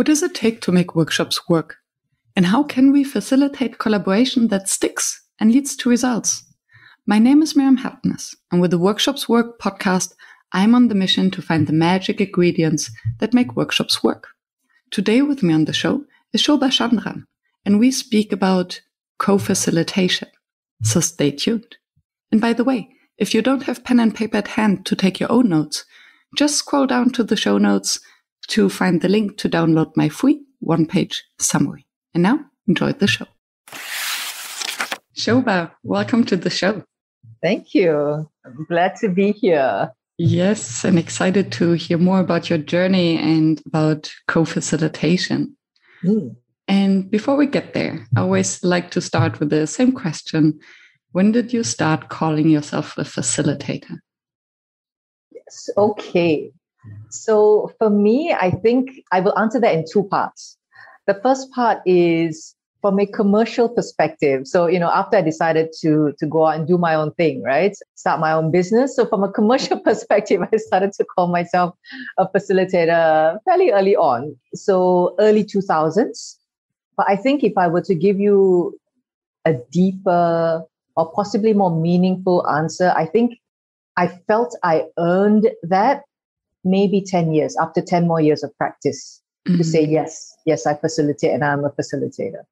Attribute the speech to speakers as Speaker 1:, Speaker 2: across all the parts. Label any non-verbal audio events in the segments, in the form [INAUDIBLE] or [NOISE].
Speaker 1: What does it take to make workshops work? And how can we facilitate collaboration that sticks and leads to results? My name is Myriam Hadnes, and with the Workshops Work podcast, I'm on the mission to find the magic ingredients that make workshops work. Today with me on the show is Shoba Chandran, and we speak about co-facilitation. So stay tuned. And by the way, if you don't have pen and paper at hand to take your own notes, just scroll down to the show notes to find the link to download my free one page summary. And now enjoy the show. Shoba, welcome to the show.
Speaker 2: Thank you. I'm glad to be here.
Speaker 1: Yes, and excited to hear more about your journey and about co facilitation. Mm. And before we get there, I always like to start with the same question When did you start calling yourself a facilitator?
Speaker 2: Yes, okay. So for me, I think I will answer that in two parts. The first part is from a commercial perspective. So, you know, after I decided to to go out and do my own thing, right? Start my own business. So from a commercial [LAUGHS] perspective, I started to call myself a facilitator fairly early on. So early 2000s. But I think if I were to give you a deeper or possibly more meaningful answer, I think I felt I earned that maybe 10 years after 10 more years of practice mm-hmm. to say, yes, yes, I facilitate and I'm a facilitator.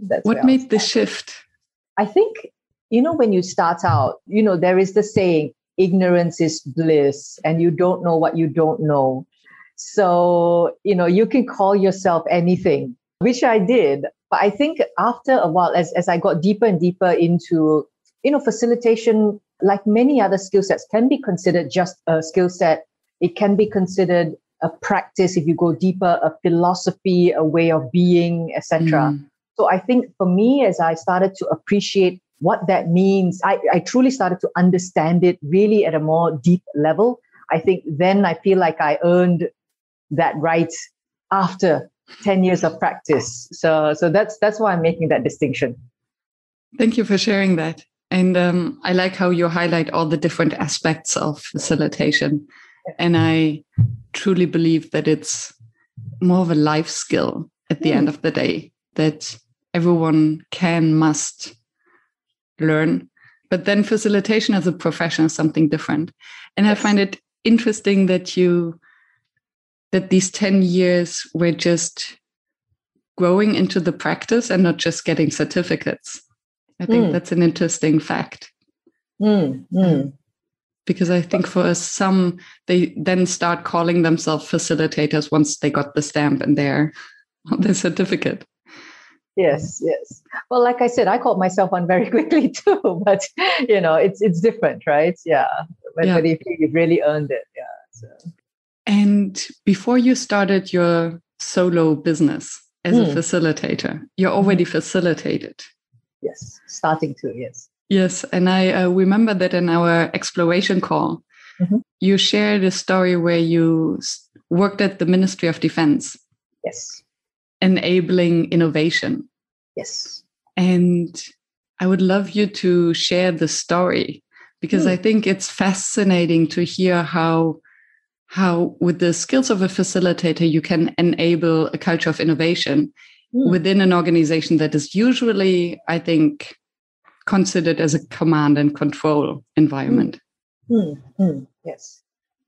Speaker 1: That's what made the shift?
Speaker 2: I think, you know, when you start out, you know, there is the saying, ignorance is bliss, and you don't know what you don't know. So, you know, you can call yourself anything, which I did. But I think after a while, as, as I got deeper and deeper into, you know, facilitation, like many other skill sets, can be considered just a skill set. It can be considered a practice if you go deeper, a philosophy, a way of being, etc. Mm. So I think for me, as I started to appreciate what that means, I, I truly started to understand it really at a more deep level. I think then I feel like I earned that right after 10 years of practice. So so that's that's why I'm making that distinction.
Speaker 1: Thank you for sharing that. And um, I like how you highlight all the different aspects of facilitation. And I truly believe that it's more of a life skill at the mm. end of the day that everyone can, must learn. But then facilitation as a profession is something different. And. I find it interesting that you that these 10 years were just growing into the practice and not just getting certificates. I think mm. that's an interesting fact. Mm, mm. Because I think for some, they then start calling themselves facilitators once they got the stamp and their, [LAUGHS] their certificate
Speaker 2: yes yes well like i said i called myself one very [LAUGHS] quickly too but you know it's it's different right yeah but, yeah. but if you've really earned it yeah so.
Speaker 1: and before you started your solo business as mm. a hmm. facilitator you're already mm. facilitated
Speaker 2: yes starting to yes
Speaker 1: yes and i uh, remember that in our exploration call mm-hmm. you shared a story where you worked at the ministry of defense
Speaker 2: yes
Speaker 1: enabling innovation.
Speaker 2: Yes.
Speaker 1: And I would love you to share the story because mm. I think it's fascinating to hear how how with the skills of a facilitator you can enable a culture of innovation mm. within an organization that is usually I think considered as a command and control environment.
Speaker 2: Mm. Yes.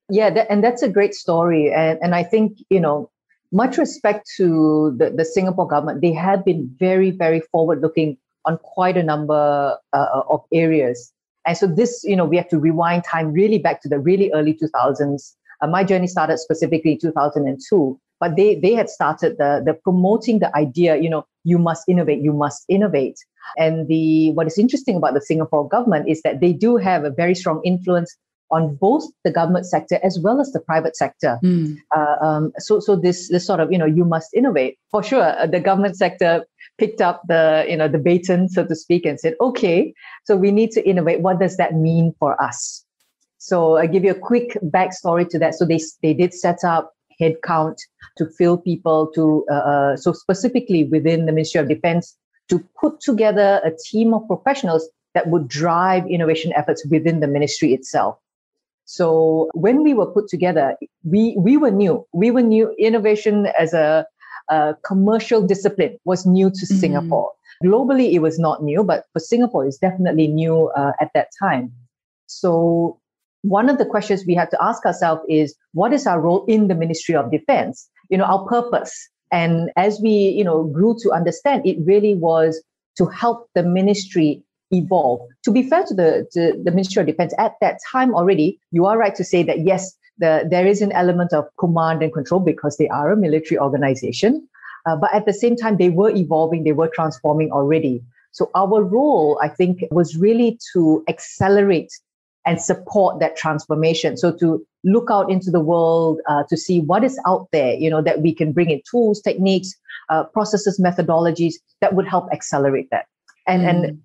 Speaker 2: Yeah, that, and that's a great story and and I think, you know, much respect to the, the Singapore government, they have been very, very forward looking on quite a number uh, of areas. And so this, you know, we have to rewind time really back to the really early 2000s. Uh, my journey started specifically in 2002, but they, they had started the, the promoting the idea, you know, you must innovate, you must innovate. And the, what is interesting about the Singapore government is that they do have a very strong influence on both the government sector as well as the private sector. Mm. Uh, um, so, so this this sort of you know you must innovate for sure. Uh, the government sector picked up the you know the baton, so to speak, and said, okay, so we need to innovate. What does that mean for us? So I give you a quick backstory to that. So they they did set up headcount to fill people to uh, uh, so specifically within the Ministry of Defense to put together a team of professionals that would drive innovation efforts within the ministry itself. So when we were put together, we we were new. We were new. Innovation as a uh, commercial discipline was new to mm-hmm. Singapore. Globally, it was not new, but for Singapore, it's definitely new uh, at that time. So, one of the questions we had to ask ourselves is what is our role in the Ministry of Defense? You know, our purpose. And as we, you know, grew to understand, it really was to help the ministry evolve. To be fair to the, to the Ministry of Defense, at that time already, you are right to say that yes, the, there is an element of command and control because they are a military organization. Uh, but at the same time, they were evolving, they were transforming already. So our role, I think, was really to accelerate and support that transformation. So to look out into the world, uh, to see what is out there, you know, that we can bring in tools, techniques, uh, processes, methodologies that would help accelerate that. And, mm. and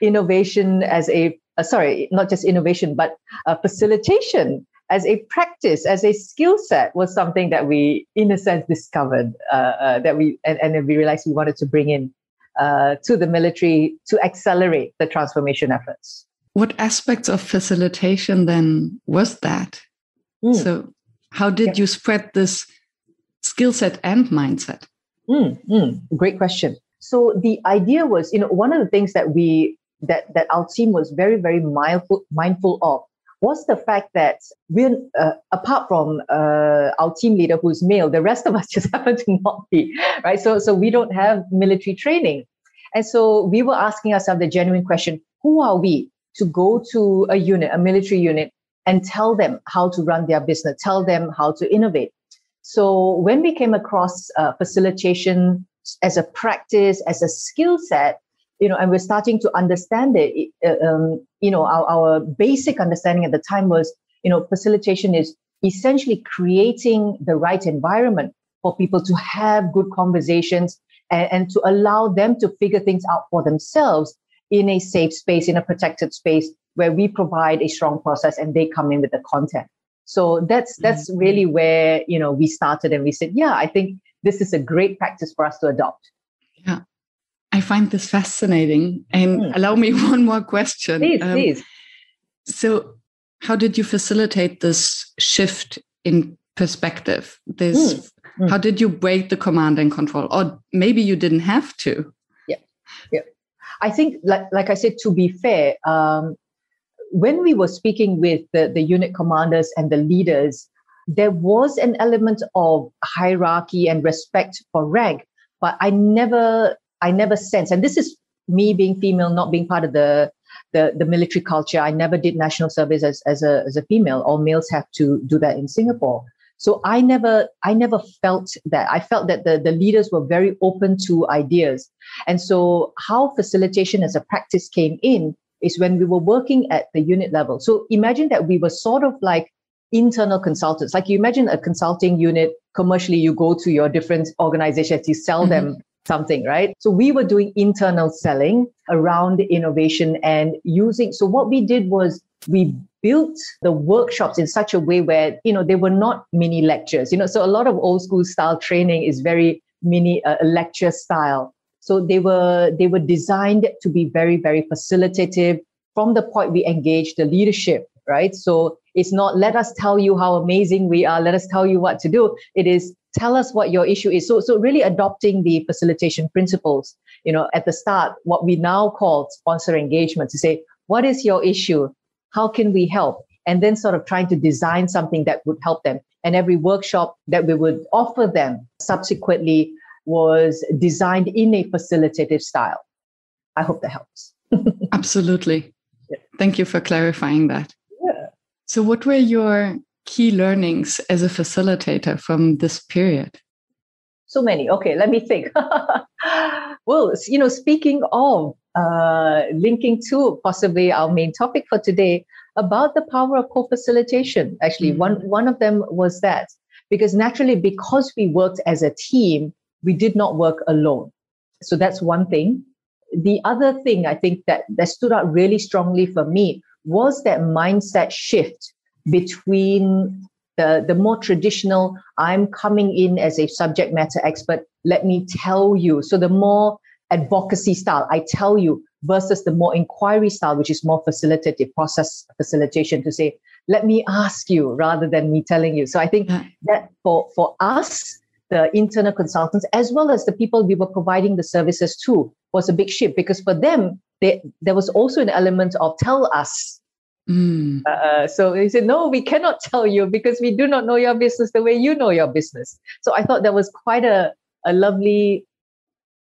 Speaker 2: innovation as a, uh, sorry, not just innovation, but facilitation as a practice, as a skill set was something that we, in a sense, discovered uh, uh, that we, and, and we realized we wanted to bring in uh, to the military to accelerate the transformation efforts.
Speaker 1: What aspects of facilitation then was that? Mm. So, how did yeah. you spread this skill set and mindset?
Speaker 2: Mm, mm, great question. So the idea was, you know, one of the things that we that that our team was very very mindful mindful of was the fact that we're uh, apart from uh, our team leader who's male, the rest of us [LAUGHS] just happen to not be right. So so we don't have military training, and so we were asking ourselves the genuine question: Who are we to go to a unit, a military unit, and tell them how to run their business, tell them how to innovate? So when we came across uh, facilitation as a practice, as a skill set, you know, and we're starting to understand it. Uh, um, you know, our, our basic understanding at the time was, you know, facilitation is essentially creating the right environment for people to have good conversations and, and to allow them to figure things out for themselves in a safe space, in a protected space where we provide a strong process and they come in with the content. So that's that's mm-hmm. really where you know we started and we said, yeah, I think this is a great practice for us to adopt.
Speaker 1: Yeah. I find this fascinating. And mm. allow me [LAUGHS] one more question.
Speaker 2: Please, um, please.
Speaker 1: So, how did you facilitate this shift in perspective? This, mm. Mm. how did you break the command and control? Or maybe you didn't have to.
Speaker 2: I think, like, like I said, to be fair, um, when we were speaking with the, the unit commanders and the leaders, there was an element of hierarchy and respect for rank, but I never I never sense, and this is me being female, not being part of the the, the military culture. I never did national service as, as a as a female. All males have to do that in Singapore. So I never I never felt that. I felt that the, the leaders were very open to ideas. And so how facilitation as a practice came in is when we were working at the unit level. So imagine that we were sort of like internal consultants. Like you imagine a consulting unit commercially, you go to your different organizations, you sell mm-hmm. them something, right? So we were doing internal selling around innovation and using. So what we did was we built the workshops in such a way where, you know, they were not mini lectures, you know, so a lot of old school style training is very mini uh, lecture style. So they were, they were designed to be very, very facilitative from the point we engage the leadership, right? So it's not let us tell you how amazing we are, let us tell you what to do. It is tell us what your issue is. So, so really adopting the facilitation principles, you know, at the start, what we now call sponsor engagement to say, what is your issue? How can we help? And then sort of trying to design something that would help them. And every workshop that we would offer them subsequently was designed in a facilitative style. I hope that helps. [LAUGHS]
Speaker 1: Absolutely. Yeah. Thank you for clarifying that. Yeah. So, what were your key learnings as a facilitator from this period?
Speaker 2: So many. Okay, let me think. [LAUGHS] well, you know, speaking of uh, linking to possibly our main topic for today about the power of co-facilitation. Actually, mm-hmm. one one of them was that because naturally, because we worked as a team, we did not work alone. So that's one thing. The other thing I think that that stood out really strongly for me was that mindset shift between the, the more traditional, I'm coming in as a subject matter expert, let me tell you. So the more advocacy style, I tell you, versus the more inquiry style, which is more facilitative process facilitation to say, let me ask you rather than me telling you. So I think that for, for us, the internal consultants, as well as the people we were providing the services to, was a big shift because for them, they, there was also an element of tell us. Mm. Uh, so they said, no, we cannot [LAUGHS] tell you because we do not know your business the way you know your business. So I thought that was quite a, a lovely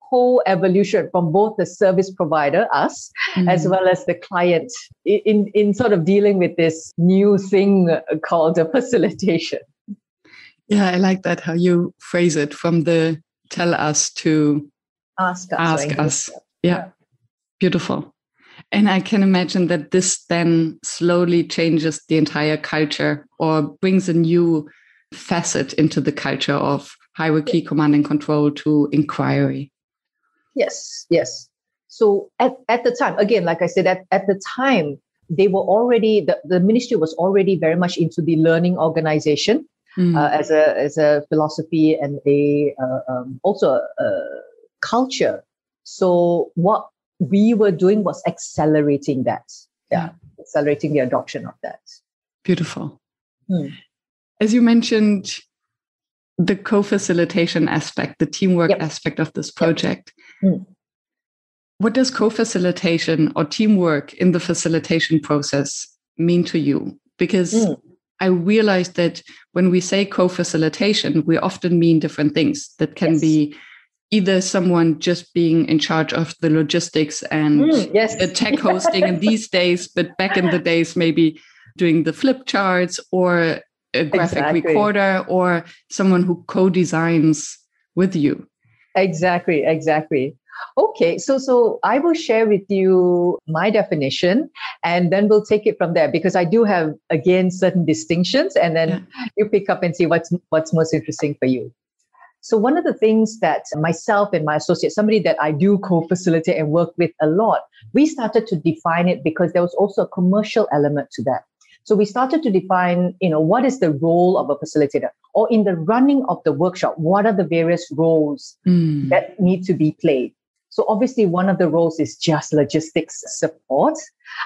Speaker 2: whole evolution from both the service provider, us, mm. as well as the client in, in sort of dealing with this new thing called a [LAUGHS] facilitation.
Speaker 1: Yeah, I like that how you phrase it from the tell us to
Speaker 2: ask us.
Speaker 1: Ask us. Yeah. yeah. Beautiful. And I can imagine that this then slowly changes the entire culture or brings a new facet into the culture of hierarchy, command and control to inquiry.
Speaker 2: Yes, yes. So at, at the time, again, like I said, at, at the time, they were already, the, the ministry was already very much into the learning organization mm. uh, as, a, as a philosophy and a uh, um, also a, a culture. So what we were doing was accelerating that. Yeah, accelerating the adoption of that.
Speaker 1: Beautiful. Hmm. As you mentioned, the co-facilitation aspect, the teamwork yep. aspect of this project. Yep. Mm. What does co-facilitation or teamwork in the facilitation process mean to you? Because mm. I realized that when we say co-facilitation, we often mean different things. That can yes. be either someone just being in charge of the logistics and mm, yes. the tech hosting in these [LAUGHS] days, but back in the days, maybe doing the flip charts or a graphic exactly. recorder or someone who co-designs with you
Speaker 2: exactly exactly okay so so i will share with you my definition and then we'll take it from there because i do have again certain distinctions and then yeah. you pick up and see what's what's most interesting for you so one of the things that myself and my associate somebody that i do co-facilitate and work with a lot we started to define it because there was also a commercial element to that so we started to define, you know, what is the role of a facilitator or in the running of the workshop, what are the various roles mm. that need to be played? So obviously one of the roles is just logistics support.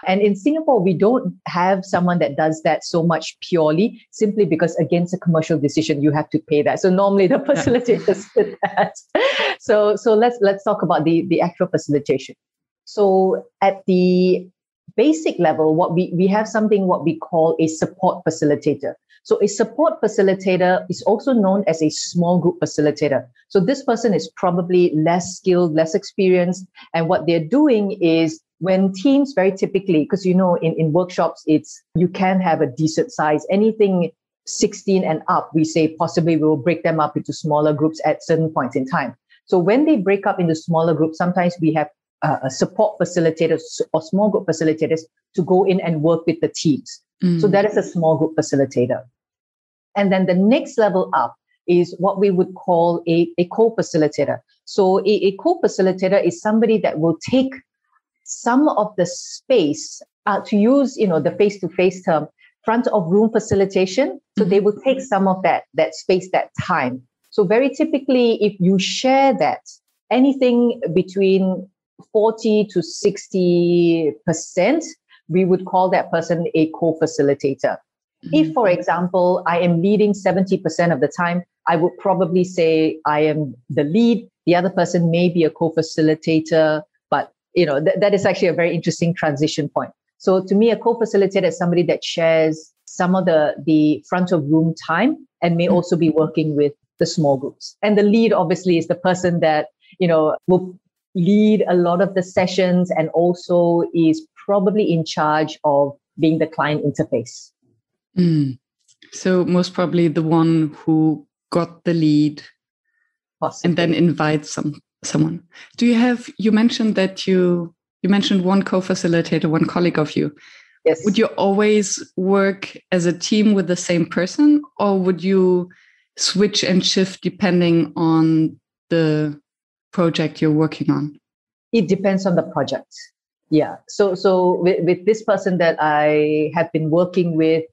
Speaker 2: And in Singapore, we don't have someone that does that so much purely simply because against a commercial decision, you have to pay that. So normally the [LAUGHS] facilitators [LAUGHS] do that. So, so let's, let's talk about the, the actual facilitation. So at the basic level, what we, we have something what we call a support facilitator. So a support facilitator is also known as a small group facilitator. So this person is probably less skilled, less experienced. And what they're doing is when teams very typically, because you know, in, in workshops, it's you can have a decent size. Anything 16 and up, we say possibly we'll break them up into smaller groups at certain points in time. So when they break up into smaller groups, sometimes we have uh, support facilitators or small group facilitators to go in and work with the teams. Mm. So that is a small group facilitator. And then the next level up is what we would call a, a co-facilitator. So a, a co-facilitator is somebody that will take some of the space uh, to use, you know, the face-to-face term, front of room facilitation. So mm-hmm. they will take some of that, that space, that time. So very typically, if you share that, anything between 40 to 60%, we would call that person a co facilitator. Mm-hmm. If, for example, I am leading 70% of the time, I would probably say I am the lead. The other person may be a co facilitator, but you know, th- that is actually a very interesting transition point. So to me, a co facilitator is somebody that shares some of the, the front of room time and may mm-hmm. also be working with the small groups. And the lead obviously is the person that, you know, will lead a lot of the sessions and also is probably in charge of being the client interface.
Speaker 1: Mm. So most probably the one who got the lead Possibly. and then invites some someone. Do you have you mentioned that you you mentioned one co-facilitator, one colleague of you.
Speaker 2: Yes.
Speaker 1: Would you always work as a team with the same person or would you switch and shift depending on the project you're working on?
Speaker 2: It depends on the project. Yeah. So so with, with this person that I have been working with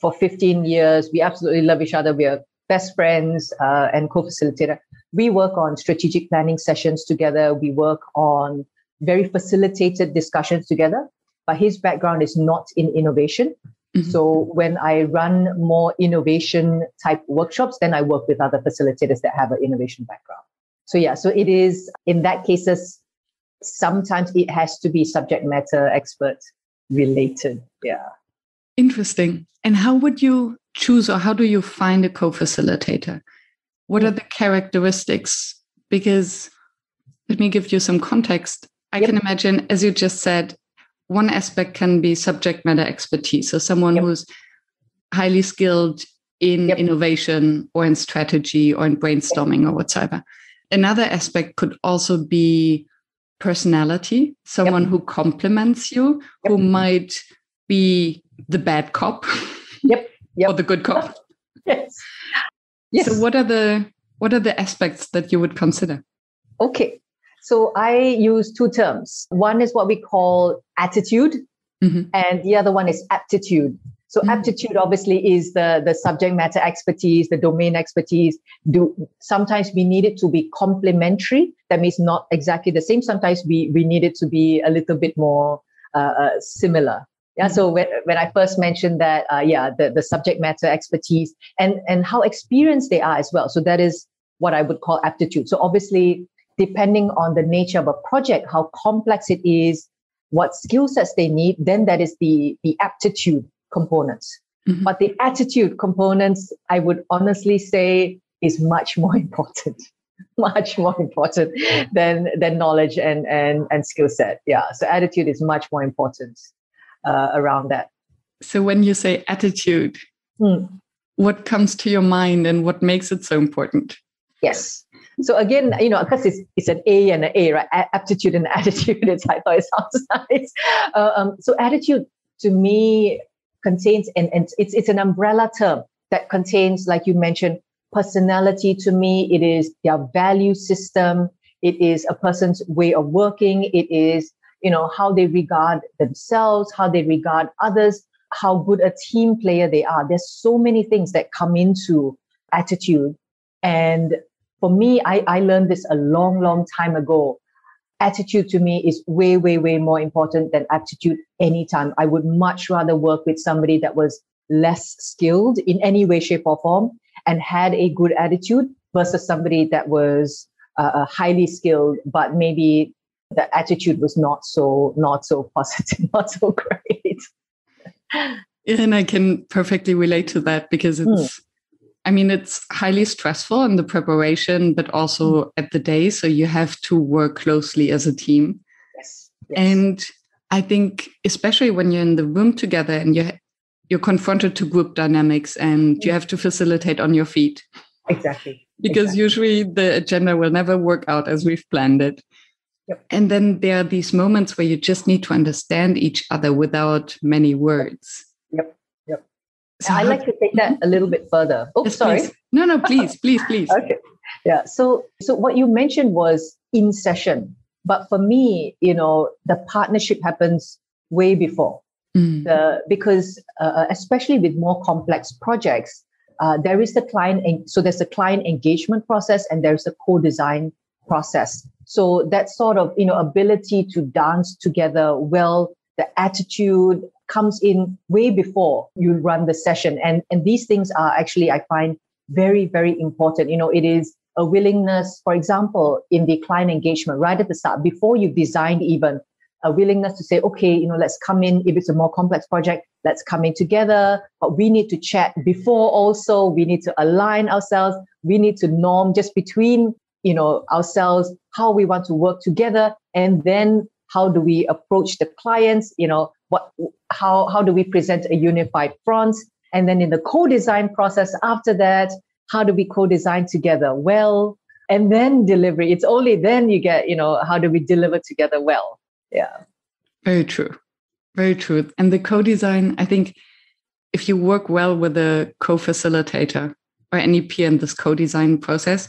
Speaker 2: for 15 years, we absolutely love each other. We are best friends uh, and co-facilitator. We work on strategic planning sessions together. We work on very facilitated discussions together. But his background is not in innovation. Mm-hmm. So when I run more innovation type workshops, then I work with other facilitators that have an innovation background. So yeah, so it is in that cases, sometimes it has to be subject matter expert related. Yeah.
Speaker 1: Interesting. And how would you choose or how do you find a co-facilitator? What are hmm. the characteristics? Because let me give you some context. I yep. can imagine, as you just said, one aspect can be subject matter expertise. So someone yep. who's highly skilled in yep. innovation or in strategy or in brainstorming or whatsoever. Another aspect could also be personality, someone who complements you, who might be the bad cop. [LAUGHS]
Speaker 2: Yep.
Speaker 1: yep. or the good cop. [LAUGHS]
Speaker 2: yes.
Speaker 1: Yes. So what are the what are the aspects that you would consider?
Speaker 2: Okay. So I use two terms. One is what we call attitude, mm-hmm. and the other one is aptitude. So mm-hmm. aptitude obviously is the, the subject matter expertise, the domain expertise. Do sometimes we need it to be complementary. That means not exactly the same. Sometimes we, we need it to be a little bit more uh, uh, similar. Yeah. So when, when I first mentioned that, uh, yeah, the, the subject matter expertise and, and how experienced they are as well. So that is what I would call aptitude. So obviously, depending on the nature of a project, how complex it is, what skill sets they need, then that is the, the aptitude components. Mm-hmm. But the attitude components, I would honestly say, is much more [LAUGHS] important. much more important than than knowledge and and and skill set. Yeah. So attitude is much more important uh, around that.
Speaker 1: So when you say attitude, mm. what comes to your mind and what makes it so important?
Speaker 2: Yes. So again, you know, because it's, it's an A and an A, right? A- aptitude and [LAUGHS] attitude. It's I thought it sounds [LAUGHS] nice. Uh, um, so attitude to me contains and, and it's it's an umbrella term that contains, like you mentioned, personality. To me, it is their value system. It is a person's way of working. It is you know, how they regard themselves, how they regard others, how good a team player they are. There's so many things that come into attitude. And for me, I, I learned this a long, long time ago. Attitude to me is way, way, way more important than aptitude anytime. I would much rather work with somebody that was less skilled in any way, shape, or form and had a good attitude versus somebody that was uh, highly skilled, but maybe the attitude was not so not so positive, [LAUGHS] not so great.
Speaker 1: and I can perfectly relate to that because it's mm. I mean it's highly stressful in the preparation, but also mm. at the day. So you have to work closely as a team.
Speaker 2: Yes.
Speaker 1: yes. And I think especially when you're in the room together and you're you're confronted to group dynamics and you have to facilitate on your feet.
Speaker 2: Exactly.
Speaker 1: because
Speaker 2: exactly.
Speaker 1: usually the agenda will never work out as we've planned it. Yep. And then there are these moments where you just need to understand each other without many words.
Speaker 2: Yep. So I'd like to take that a little bit further. Oh, yes, sorry.
Speaker 1: Please. No, no, please, please, please. [LAUGHS]
Speaker 2: okay. Yeah. So so what you mentioned was in session. But for me, you know, the partnership happens way before. Mm. The, because uh, especially with more complex projects, uh, there is the client, en- so there's a client engagement process and there's a co-design process. So that sort of, you know, ability to dance together well, the attitude comes in way before you run the session. And, and these things are actually, I find very, very important. You know, it is a willingness, for example, in the client engagement right at the start, before you've designed even a willingness to say, okay, you know, let's come in. If it's a more complex project, let's come in together. But we need to chat before also. We need to align ourselves. We need to norm just between you know ourselves how we want to work together and then how do we approach the clients you know what how how do we present a unified front? And then in the co-design process after that how do we co-design together well and then delivery? It's only then you get you know how do we deliver together well? Yeah.
Speaker 1: Very true. Very true. And the co-design i think if you work well with a co-facilitator or any peer in this co-design process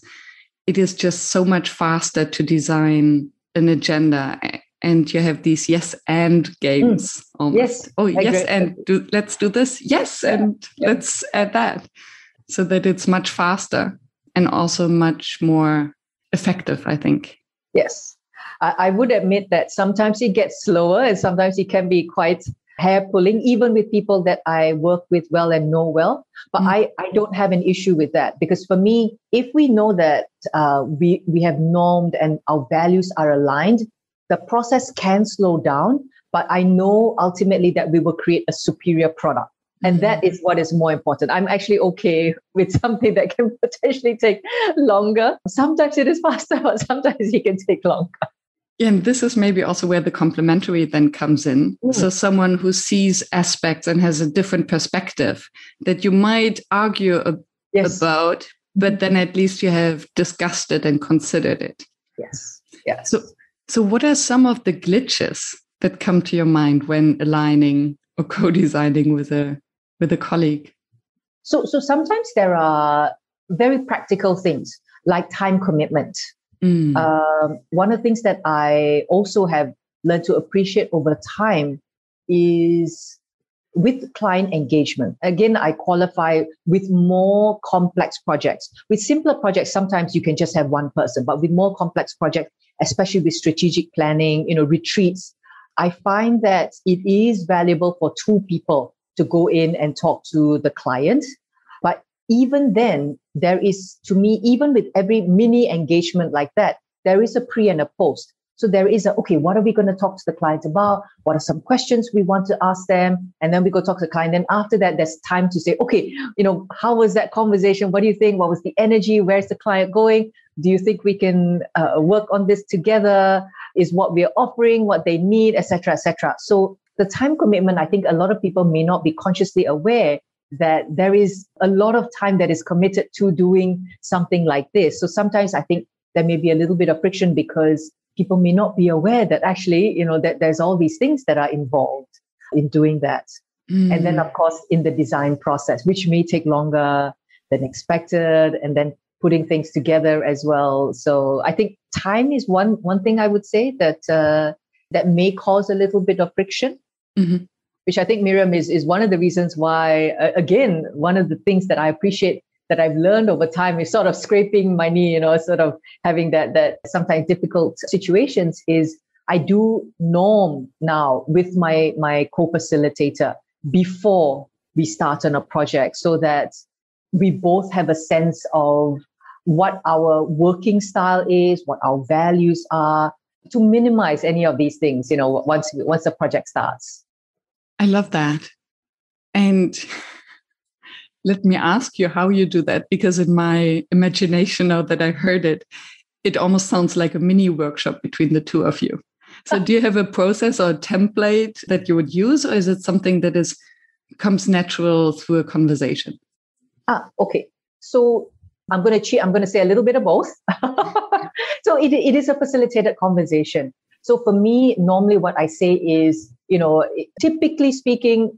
Speaker 1: it is just so much faster to design an agenda and you have these yes and games mm. almost. Yes. Oh, yes, and do, let's do this. Yes, and yeah. let's add that. So that it's much faster and also much more effective, I think.
Speaker 2: Yes. I, I would admit that sometimes it gets slower and sometimes it can be quite hair pulling, even with people that I work with well and know well. But mm. I, I don't have an issue with that because for me, if we know that uh, we, we have normed and our values are aligned, the process can slow down. But I know ultimately that we will create a superior product. And that mm-hmm. is what is more important. I'm actually okay [LAUGHS] with something that can [LAUGHS] potentially take longer. Sometimes it is faster, [LAUGHS] but sometimes it can take longer.
Speaker 1: Yeah, and this is maybe also where the complementary then comes in. Mm. So, someone who sees aspects and has a different perspective that you might argue yes. about, but then at least you have discussed it and considered it.
Speaker 2: Yes. Yes.
Speaker 1: So, so what are some of the glitches that come to your mind when aligning or co-designing with a with a colleague?
Speaker 2: So, so sometimes there are very practical things like time commitment Mm. Um, one of the things that I also have learned to appreciate over time is with client engagement. Again, I qualify with more complex projects. With simpler projects, sometimes you can just have one person, but with more complex projects, especially with strategic planning, you know, retreats, I find that it is valuable for two people to go in and talk to the client But even then, there is, to me, even with every mini engagement like that, there is a pre and a post. So there is a, okay, what are we going to talk to the client about? What are some questions we want to ask them? And then we go talk to the client. And after that, there's time to say, okay, you know, how was that conversation? What do you think? What was the energy? Where's the client going? Do you think we can uh, work on this together? Is what we're offering what they need, etc., etc. So the time commitment, I think a lot of people may not be consciously aware that there is a lot of time that is committed to doing something like this. So sometimes I think there may be a little bit of friction because people may not be aware that actually, you know, that there's all these things that are involved in doing that. Mm. And then, of course, in the design process, which may take longer than expected, and then putting things together as well. So I think time is one one thing I would say that uh, that may cause a little bit of friction. Mm-hmm which I think Myriam is is one of the reasons why. Uh, again, one of the things that I appreciate that I've learned over time is sort of scraping my knee, you know, sort of having that that sometimes difficult situations is I do norm now with my my co-facilitator before we start on a project so that we both have a sense of what our working style is, what our values are, to minimize any of these things, you know, once once the project starts.
Speaker 1: I love that. And let me ask you how you do that, because in my imagination, now that I heard it, it almost sounds like a mini workshop between the two of you. So, do you have a process or a template that you would use, or is it something that is comes natural through a conversation?
Speaker 2: Ah, okay. So I'm going to cheat. I'm going to say a little bit of both. [LAUGHS] so it, it is a facilitated conversation. So for me, normally what I say is you know, typically speaking,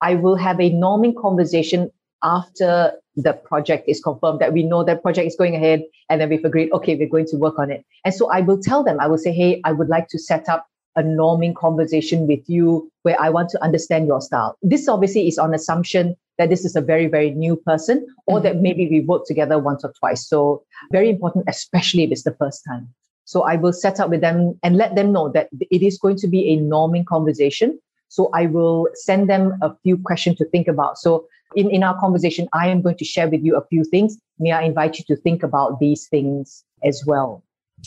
Speaker 2: I will have a norming conversation after the project is confirmed that we know that project is going ahead and then we've agreed, okay, we're going to work on it. And so I will tell them, I will say, hey, I would like to set up a norming conversation with you where I want to understand your style. This obviously is on assumption that this is a very, very new person or mm-hmm. that maybe we worked together once or twice. So very important, especially if it's the first time. So I will set up with them and let them know that it is going to be a norming conversation. So I will send them a few questions to think about. So in, in our conversation, I am going to share with you a few things. May I invite you to think about these things as well?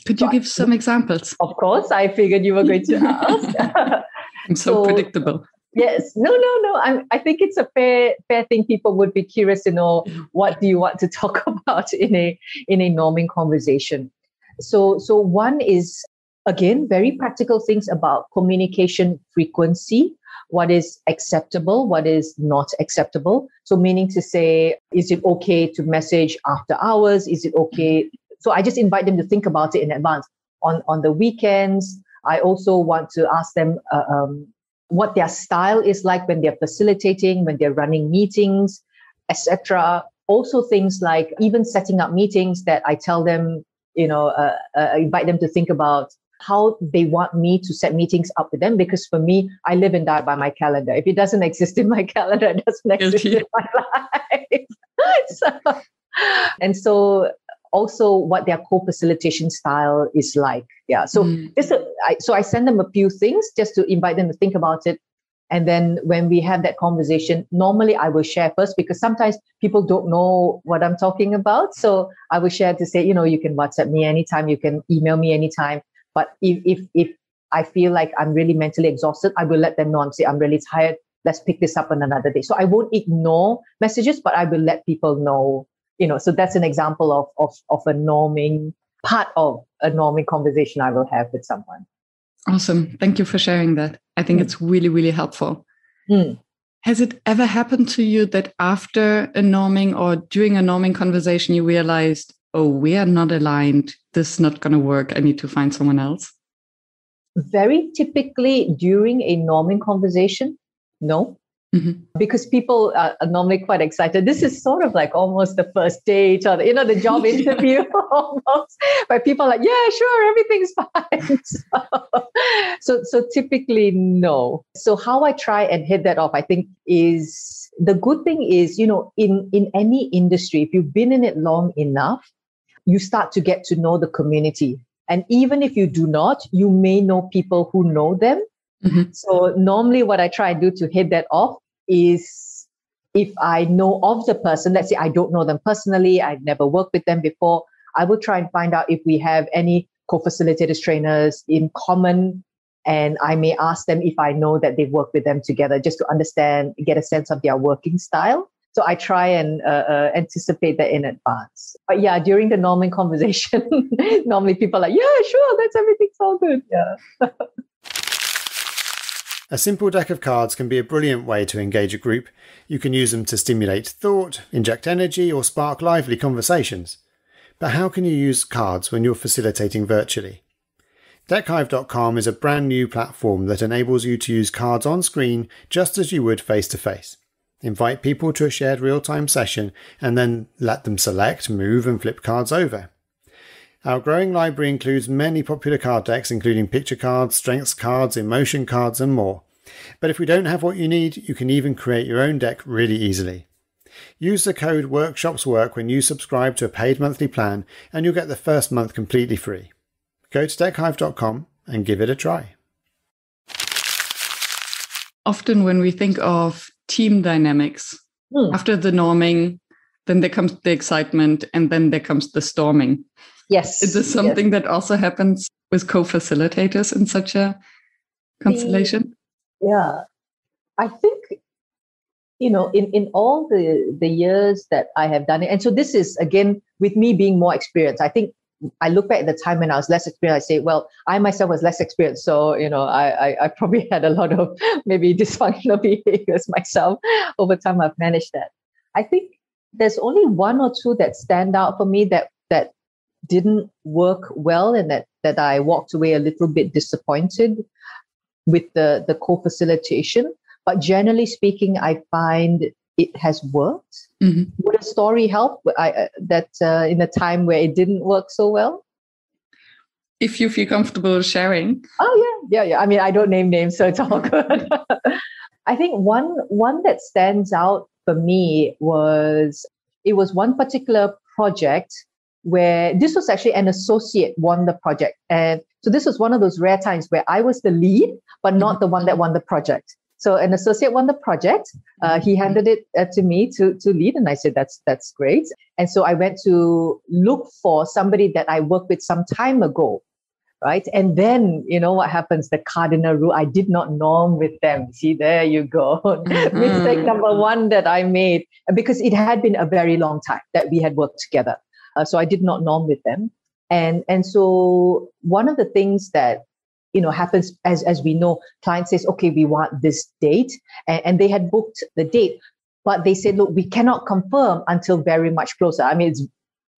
Speaker 1: Could you so give some examples?
Speaker 2: Of course, I figured you were going to [LAUGHS] ask.
Speaker 1: I'm so, so, predictable.
Speaker 2: Yes, no, no, no. I, I think it's a fair fair thing. People would be curious to know what do you want to talk [LAUGHS] about in a in a norming conversation. So, so one is again very practical things about communication frequency what is acceptable what is not acceptable. So meaning to say is it okay to message after hours? Is it okay? So i just invite them to think about it in advance. On on the weekends i also want to ask them uh, um, what their style is like when they're facilitating when they're running meetings etc also things like even setting up meetings that i tell them you know, uh, uh, invite them to think about how they want me to set meetings up with them. Because for me, I live and die by my calendar. If it doesn't [LAUGHS] exist in my calendar, it doesn't exist in my life. [LAUGHS] so, and so also what their co-facilitation style is like. Yeah. So mm. this, I, so I send them a few things just to invite them to think about it. And then when we have that conversation, normally I will share first because sometimes people don't know what I'm talking about. So I will share to say, you know, you can WhatsApp me anytime, you can email me anytime. But if if if I feel like I'm really mentally exhausted, I will let them know. I'm say I'm really tired. Let's pick this up on another day. So I won't ignore messages, but I will let people know. You know, so that's an example of of of a norming part of a norming conversation I will have with someone.
Speaker 1: Awesome. Thank you for sharing that. I think mm. it's really, really helpful.
Speaker 2: Mm.
Speaker 1: Has it ever happened to you that after a norming or during a norming conversation, you realized, oh, we are not aligned. This is not going to work. I need to find someone else?
Speaker 2: Very typically during a norming conversation, no.
Speaker 1: Mm-hmm.
Speaker 2: Because people are normally quite excited. This is sort of like almost the first date or, the, you know, the job [LAUGHS] interview [LAUGHS] almost, where people are like, yeah, sure, everything's [LAUGHS] fine. so, so, so typically, no. So how I try and hit that off, I think is the good thing is, you know, in, in any industry, if you've been in it long enough, you start to get to know the community. And even if you do not, you may know people who know them.
Speaker 1: Mm-hmm.
Speaker 2: So normally what I try and do to hit that off is if I know of the person, let's say I don't know them personally, I've never worked with them before, I will try and find out if we have any co-facilitators trainers in common and I may ask them if I know that they've worked with them together just to understand, get a sense of their working style. So I try and uh, uh, anticipate that in advance. But yeah, during the norming conversation, [LAUGHS] normally people are like, yeah, sure, that's everything's all good. Yeah.
Speaker 3: A simple deck of cards can be a brilliant way to engage a group. You can use them to stimulate thought, inject energy, or spark lively conversations. But how can you use cards when you're facilitating virtually? Deckhive.com is a brand new platform that enables you to use cards on screen just as you would face to face. Invite people to a shared real time session and then let them select, move, and flip cards over. Our growing library includes many popular card decks, including picture cards, strengths cards, emotion cards, and more. But if we don't have what you need, you can even create your own deck really easily. Use the code WORKSHOPSWORK when you subscribe to a paid monthly plan, and you'll get the first month completely free. Go to deckhive.com and give it a try.
Speaker 1: Often, when we think of team dynamics,
Speaker 2: Hmm.
Speaker 1: after the norming, then there comes the excitement, and then there comes the storming.
Speaker 2: Yes.
Speaker 1: Is this
Speaker 2: yes.
Speaker 1: something that also happens with co-facilitators in such a constellation?
Speaker 2: yeah i think you know in in all the the years that i have done it and so this is again with me being more experienced i think i look back at the time when i was less experienced i say well i myself was less experienced so you know i i, I probably [LAUGHS] had a lot of [LAUGHS] maybe dysfunctional [LAUGHS] behaviors myself over time i've managed that i think there's only one or two that stand out for me that that didn't work well and that that i walked away a little bit disappointed with the, the co-facilitation. But generally speaking, I find it has worked.
Speaker 1: Mhm.
Speaker 2: Would a story help I, uh, that uh, in a time where it didn't work so well?
Speaker 1: If you feel comfortable sharing.
Speaker 2: Oh yeah, yeah, yeah. I mean, I don't name names, so it's all [LAUGHS] good. I think one one that stands out for me was it was one particular project where this was actually an associate won the project, and so this was one of those rare times where I was the lead, but not the one that won the project. So an associate won the project. Uh, he handed it uh, to me to to lead, and I said, "That's that's great." And so I went to look for somebody that I worked with some time ago, right? And then you know what happens? The cardinal rule: I did not norm with them. See, there you go. [LAUGHS] Mistake number one that I made because it had been a very long time that we had worked together. Uh, so I did not norm with them, and and so one of the things that you know happens as as we know client says okay we want this date and, and they had booked the date but they said look we cannot confirm until very much closer. I mean it's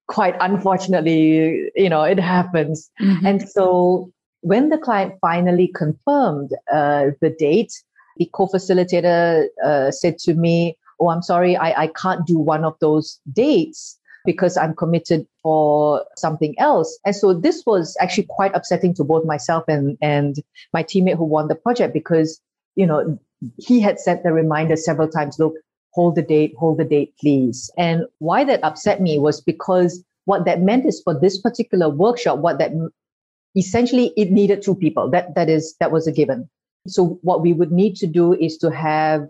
Speaker 2: quite unfortunately you know it happens.
Speaker 1: Mhm.
Speaker 2: and so when the client finally confirmed uh, the date the co-facilitator uh, said to me oh i'm sorry I, I can't do one of those dates because I'm committed for something else. And so this was actually quite upsetting to both myself and, and my teammate who won the project because, you know, he had sent the reminder several times, look, hold the date, hold the date, please. And why that upset me was because what that meant is for this particular workshop, what that essentially it needed two people. That that is that was a given. So what we would need to do is to have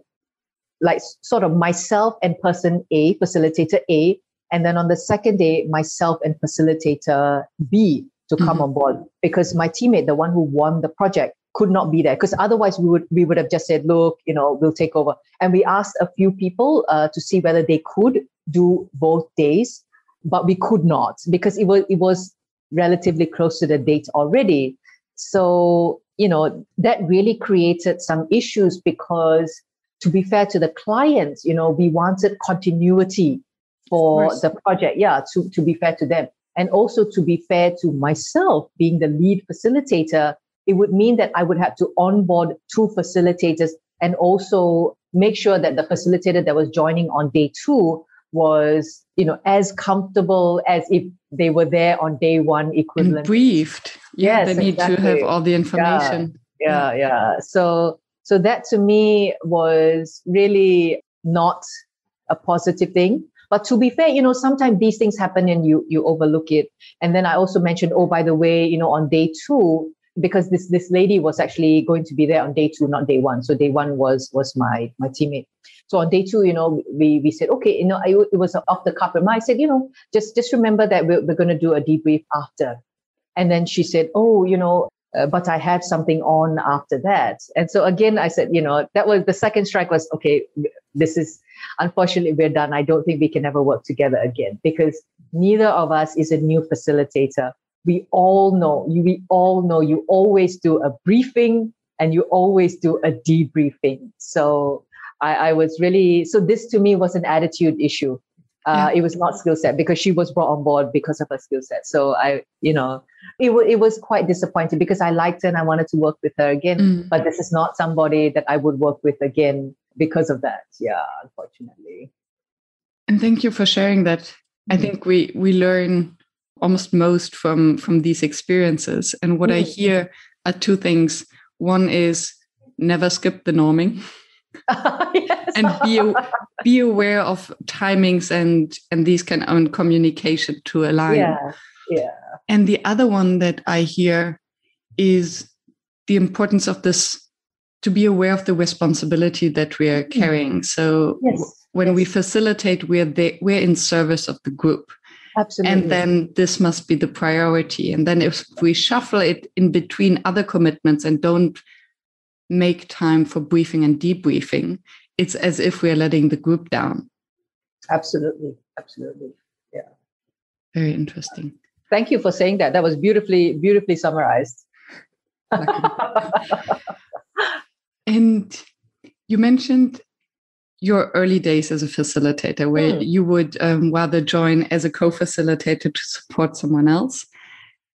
Speaker 2: like sort of myself and person A, facilitator A, and then on the second day, myself and facilitator B to come mm-hmm. on board because my teammate, the one who won the project, could not be there because otherwise we would we would have just said, look, you know, we'll take over. And we asked a few people uh, to see whether they could do both days, but we could not because it was it was relatively close to the date already. So you know that really created some issues because to be fair to the clients, you know, we wanted continuity for the project. Yeah, to, to be fair to them. And also to be fair to myself, being the lead facilitator, it would mean that I would have to onboard two facilitators and also make sure that the facilitator that was joining on day two was, you know, as comfortable as if they were there on day one equivalent.
Speaker 1: And briefed. Yeah, yes, they need exactly. to have all the information.
Speaker 2: Yeah, yeah, yeah. So so that to me was really not a positive thing. But to be fair, you know, sometimes these things happen and you you overlook it. And then I also mentioned, oh, by the way, you know, on day two, because this this lady was actually going to be there on day two, not day one. So day one was was my my teammate. So on day two, you know, we we said, okay, you know, I, it was off the cuff. And I said, you know, just just remember that we're, we're going to do a debrief after. And then she said, oh, you know, uh, but I had something on after that. And so again, I said, you know, that was the second strike was, okay, this is, unfortunately, we're done. I don't think we can ever work together again because neither of us is a new facilitator. We all know, you, we all know you always do a briefing and you always do a debriefing. So I, I was really, so this to me was an attitude issue. Uh, yeah. It was not skill set because she was brought on board because of her skill set. So I, you know, it, w- it was quite disappointing because I liked her and I wanted to work with her again. Mm. But this is not somebody that I would work with again because of that. Yeah, unfortunately.
Speaker 1: And thank you for sharing that. I mm. think we we learn almost most from from these experiences. And what. I hear are two things. One is never skip the norming. [LAUGHS] yes. and be be aware of timings and and these kind of communication to align.
Speaker 2: Yeah. Yeah.
Speaker 1: And the other one that I hear is the importance of this to be aware of the responsibility that we are mm-hmm. carrying. So yes. when yes. we facilitate, we're there, we're in service of the group.
Speaker 2: Absolutely.
Speaker 1: And then this must be the priority. And then if we shuffle it in between other commitments and don't make time for briefing and debriefing, it's as if we're letting the group down.
Speaker 2: Absolutely. Absolutely. Yeah.
Speaker 1: Very interesting.
Speaker 2: Thank you for saying that. That was beautifully, beautifully summarized. [LAUGHS]
Speaker 1: and you mentioned your early days as a facilitator, where mm. you would um, rather join as a co facilitator to support someone else.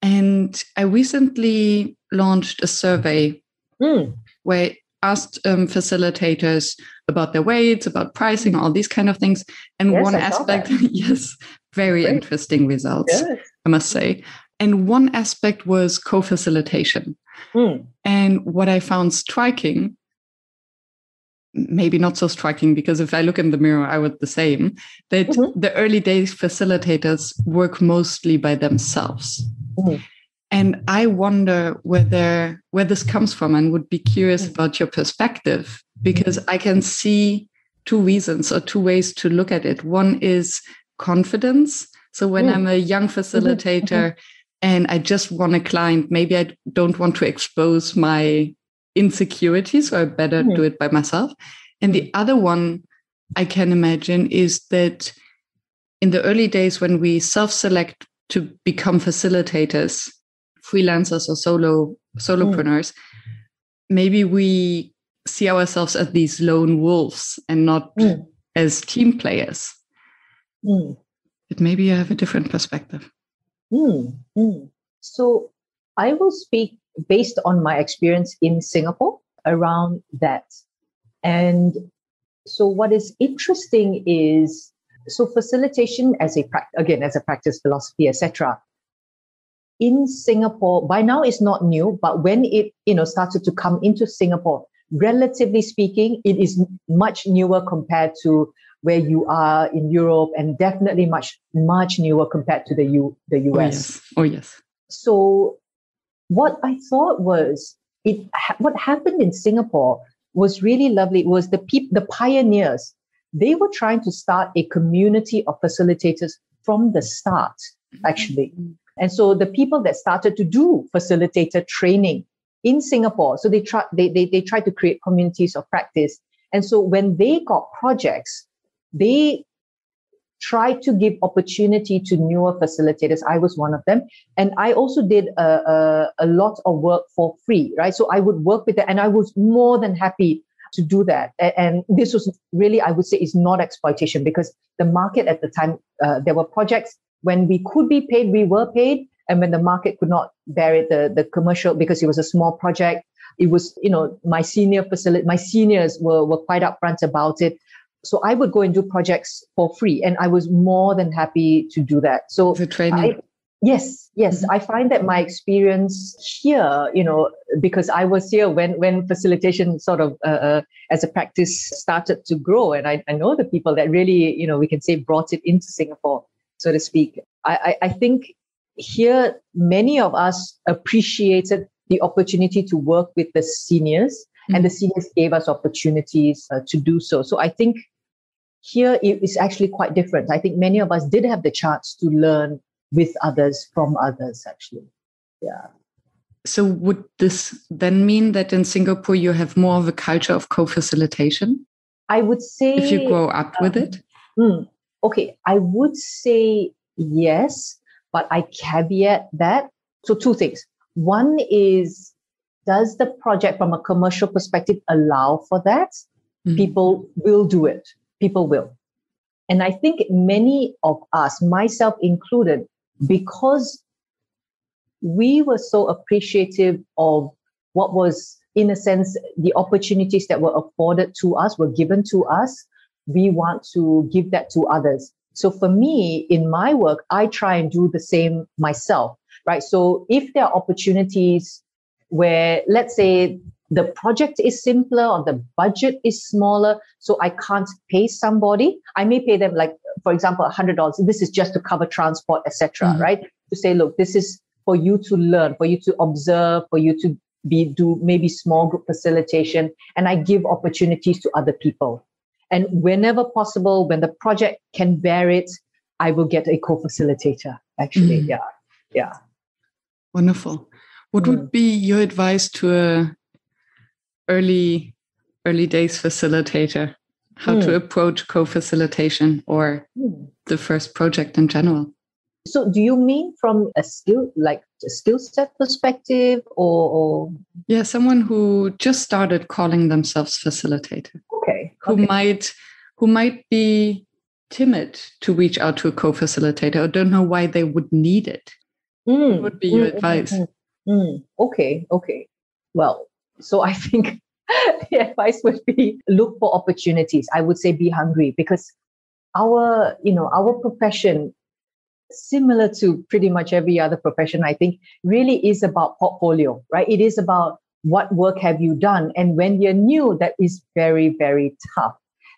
Speaker 1: And I recently launched a survey mm. where I asked um, facilitators about their weights, about pricing, all these kind of things. And yes, one aspect, [LAUGHS] yes, very Great. interesting results. I must say. And one aspect was co facilitation. Mm. And what I found striking, maybe not so striking, because if I look in the mirror, I would the same, that mm-hmm. the early days facilitators work mostly by themselves. Mm. And I wonder whether where this comes from and would be curious mm. about your perspective because I can see two reasons or two ways to look at it. One is confidence. So when mm. I'm a young mm-hmm. facilitator mm-hmm. and I just want a client, maybe I don't want to expose my insecurities, so I better mm. do it by myself. And the other one I can imagine is that in the early days when we self-select to become facilitators, freelancers or solo solopreneurs, mm. maybe we see ourselves as these lone wolves and not mm. as team players. Mm. But maybe you have a different perspective.
Speaker 2: Mm. Mm. So I will speak based on my experience in Singapore around that. And so what is interesting is so facilitation as a again as a practice philosophy etc in singapore by now it's not new but when it you know started to come into singapore relatively speaking, it is much newer compared to where you are in Europe, and definitely much much newer compared to the U the US.
Speaker 1: Oh yes. Oh yes.
Speaker 2: So what I thought was, it what happened in Singapore was really lovely. It was the peop- the pioneers. They were trying to start a community of facilitators from the start, actually. Mm-hmm. And so the people that started to do facilitator training in Singapore, so they try they, they they tried to create communities of practice. And so when they got projects, they try to give opportunity to newer facilitators. I was one of them. And I also did a, a, a, lot of work for free, right? So I would work with it and I was more than happy to do that. And this was really, I would say, is not exploitation because the market at the time, uh, there were projects when we could be paid, we were paid. And when the market could not bear it, the, the commercial, because it was a small project, it was, you know, my senior facility, my seniors were, were quite upfront about it. So I would go and do projects for free, and I was more than happy to do that. So
Speaker 1: the training. I,
Speaker 2: yes, yes, mm-hmm. I find that my experience here, you know, because I was here when when facilitation sort of uh, uh, as a practice started to grow, and I, I know the people that really, you know, we can say brought it into Singapore, so to speak. I, I, I think here many of us appreciated the opportunity to work with the seniors and the mm-hmm. seniors gave us opportunities uh, to do so so i think here it is actually quite different. I think many of us did have the chance to learn with others from others, actually. Yeah.
Speaker 1: So, would this then mean that in Singapore you have more of a culture of co facilitation?
Speaker 2: I would say.
Speaker 1: If you grow up um, with it?
Speaker 2: Mm, okay, I would say yes, but I caveat that. So, two things. One is does the project from a commercial perspective allow for that? Mm-hmm. People will do it people will. And I think many of us, myself included, because we were so appreciative of what was, in a sense, the opportunities that were afforded to us, were given to us, we want to give that to others. So for me, in my work, I try and do the same myself, right? So if there are opportunities where, let's say, the project is simpler or the budget is smaller so i can't pay somebody. I may pay them like for example $100 this is just to cover transport etc mm-hmm. right? To say look this is for you to learn for you to observe for you to be do maybe small group facilitation and i give opportunities to other people. And whenever possible when the project can bear it i will get a co-facilitator actually. Mm-hmm. yeah. Yeah.
Speaker 1: Wonderful. What mm. would be your advice to a early early days facilitator how mm. to hmm. approach co-facilitation or mm. the first project in general
Speaker 2: so do you mean from a skill like a skill set perspective or, or,
Speaker 1: yeah someone who just started calling themselves facilitator
Speaker 2: okay
Speaker 1: who
Speaker 2: okay.
Speaker 1: might who might be timid to reach out to a co-facilitator or don't know why they would need it mm. what would be your hmm, advice
Speaker 2: hmm, okay okay well so I think [LAUGHS] the advice would be look for opportunities. I would say be hungry because our, you know, our profession, similar to pretty much every other profession, I think really is about portfolio, right? It is about what work have you done? And when you're new, that is very, very tough.